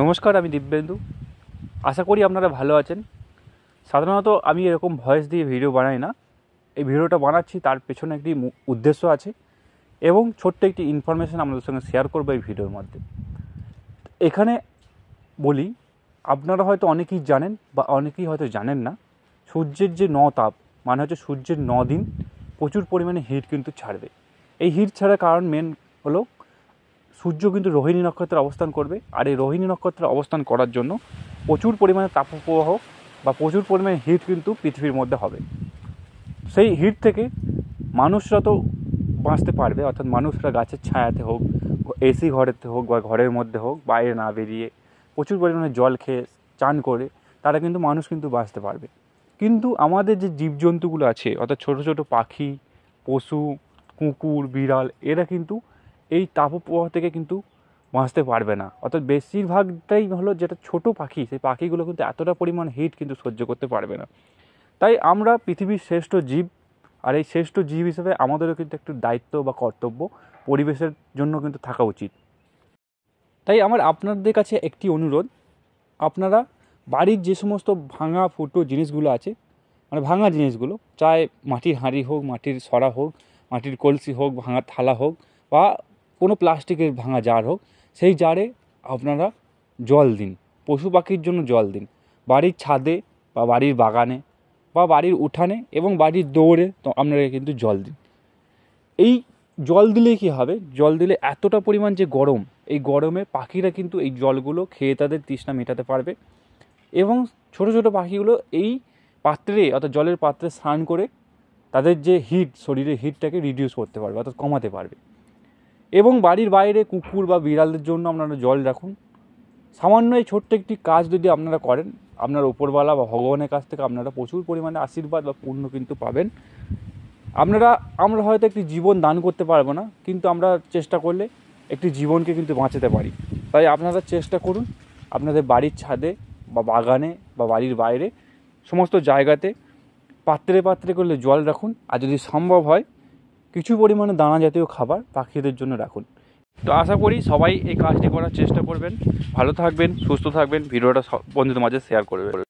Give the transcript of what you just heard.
নমস্কার, আমি দিব্যেন্দু। আশা করি আপনারা ভালো আছেন। সাধারণত আমি এরকম ভয়েস দিয়ে ভিডিও বানাই না। এই ভিডিওটা বানাচ্ছি, তার পেছনে একটি উদ্দেশ্য আছে এবং ছোট্ট একটি ইনফরমেশান আপনাদের সঙ্গে শেয়ার করব এই ভিডিওর মধ্যে। এখানে বলি, আপনারা হয়তো অনেকেই জানেন বা অনেকেই হয়তো জানেন না, সূর্যের যে ন তাপ মানে হচ্ছে সূর্যের ন দিন প্রচুর পরিমাণে হিট কিন্তু ছাড়বে। এই হিট ছাড়ার কারণ মেন হলো সূর্য কিন্তু রোহিণী নক্ষত্রে অবস্থান করবে। আর এই রোহিণী নক্ষত্রে অবস্থান করার জন্য প্রচুর পরিমাণে তাপপ্রবাহ বা প্রচুর পরিমাণে হিট কিন্তু পৃথিবীর মধ্যে হবে। সেই হিট থেকে মানুষরা তো বাঁচতে পারবে, অর্থাৎ মানুষরা গাছের ছায়াতে হোক এসি ঘরেতে হোক বা ঘরের মধ্যে হোক, বাইরে না বেরিয়ে প্রচুর পরিমাণে জল খেয়ে চান করে, তারা কিন্তু মানুষ কিন্তু বাঁচতে পারবে। কিন্তু আমাদের যে জীবজন্তুগুলো আছে, অর্থাৎ ছোটো ছোটো পাখি, পশু, কুকুর, বিড়াল, এরা কিন্তু এই তাপপ্রবাহ থেকে কিন্তু বাঁচতে পারবে না। অর্থাৎ বেশিরভাগটাই হলো যেটা ছোট পাখি, সেই পাখিগুলো কিন্তু এতটা পরিমাণ হিট কিন্তু সহ্য করতে পারবে না। তাই আমরা পৃথিবীর শ্রেষ্ঠ জীব, আর এই শ্রেষ্ঠ জীব হিসেবে আমাদেরও কিন্তু একটু দায়িত্ব বা কর্তব্য পরিবেশের জন্য কিন্তু থাকা উচিত। তাই আমার আপনাদের কাছে একটি অনুরোধ, আপনারা বাড়ির যে সমস্ত ভাঙা ফুটো জিনিসগুলো আছে মানে ভাঙা জিনিসগুলো চাই মাটির হাঁড়ি হোক, মাটির সরা হোক, মাটির কলসি হোক, ভাঙা থালা হোক, বা কোনো প্লাস্টিকের ভাঙা জার হোক, সেই জারে আপনারা জল দিন, পশু পাখির জন্য জল দিন। বাড়ির ছাদে বা বাড়ির বাগানে বা বাড়ির উঠানে এবং বাড়ির দৌড়ে তো আপনারা কিন্তু জল দিন। এই জল দিলে কী হবে? জল দিলে এতটা পরিমাণ যে গরম, এই গরমে পাখিরা কিন্তু এই জলগুলো খেয়ে তাদের তৃষ্ণা মেটাতে পারবে এবং ছোট ছোট পাখিগুলো এই পাত্রে অর্থাৎ জলের পাত্রে স্নান করে তাদের যে হিট শরীরের হিটটাকে রিডিউস করতে পারবে অর্থাৎ কমাতে পারবে। এবং বাড়ির বাইরে কুকুর বা বিড়ালদের জন্য আপনারা জল রাখুন। সামান্য এই ছোট্ট একটি কাজ যদি আপনারা করেন, আপনার ওপরওয়ালা বা ভগবানের কাছ থেকে আপনারা প্রচুর পরিমাণে আশীর্বাদ বা পুণ্য কিন্তু পাবেন। আপনারা, আমরা হয়তো একটি জীবন দান করতে পারব না, কিন্তু আমরা চেষ্টা করলে একটি জীবনকে কিন্তু বাঁচাতে পারি। তাই আপনারা চেষ্টা করুন আপনাদের বাড়ির ছাদে বা বাগানে বা বাড়ির বাইরে সমস্ত জায়গাতে পাত্রে পাত্রে করলে জল রাখুন। আর যদি সম্ভব হয় কিছু পরিমাণে দানা জাতীয় খাবার পাখিদের জন্য রাখুন। তো আশা করি সবাই এই কাজটি করার চেষ্টা করবেন। ভালো থাকবেন, সুস্থ থাকবেন। ভিডিওটা বন্ধুদের মাঝে শেয়ার করবেন।